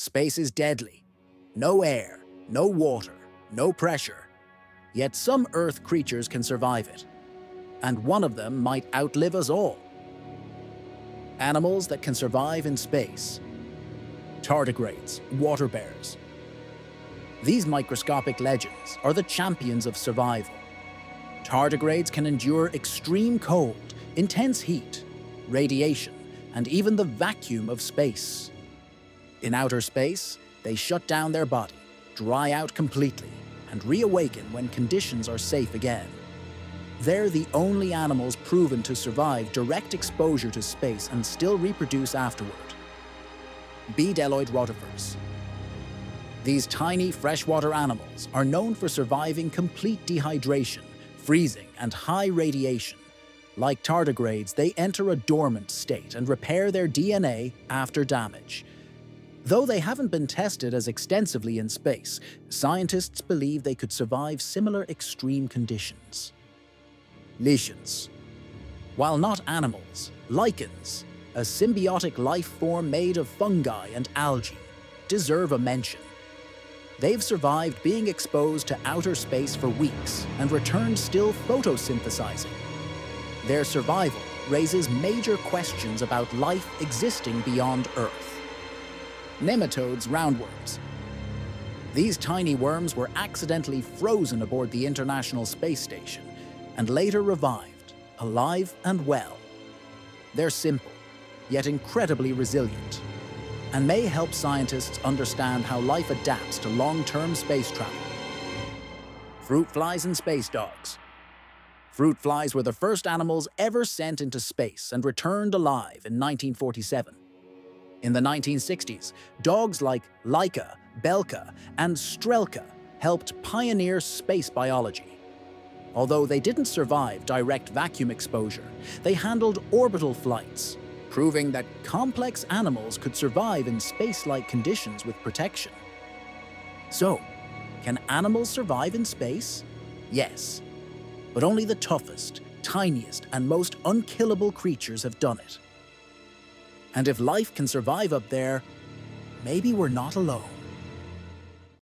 Space is deadly. No air, no water, no pressure. Yet some Earth creatures can survive it. And one of them might outlive us all. Animals that can survive in space. Tardigrades, water bears. These microscopic legends are the champions of survival. Tardigrades can endure extreme cold, intense heat, radiation, and even the vacuum of space. In outer space, they shut down their body, dry out completely, and reawaken when conditions are safe again. They're the only animals proven to survive direct exposure to space and still reproduce afterward. Bdelloid rotifers. These tiny freshwater animals are known for surviving complete dehydration, freezing, and high radiation. Like tardigrades, they enter a dormant state and repair their DNA after damage. Though they haven't been tested as extensively in space, scientists believe they could survive similar extreme conditions. Lichens. While not animals, lichens, a symbiotic life form made of fungi and algae, deserve a mention. They've survived being exposed to outer space for weeks and returned still photosynthesizing. Their survival raises major questions about life existing beyond Earth. Nematodes roundworms. These tiny worms were accidentally frozen aboard the International Space Station and later revived, alive and well. They're simple, yet incredibly resilient, and may help scientists understand how life adapts to long-term space travel. Fruit flies and space dogs. Fruit flies were the first animals ever sent into space and returned alive in 1947. In the 1960s, dogs like Laika, Belka, and Strelka helped pioneer space biology. Although they didn't survive direct vacuum exposure, they handled orbital flights, proving that complex animals could survive in space-like conditions with protection. So, can animals survive in space? Yes. But only the toughest, tiniest, and most unkillable creatures have done it. And if life can survive up there, maybe we're not alone.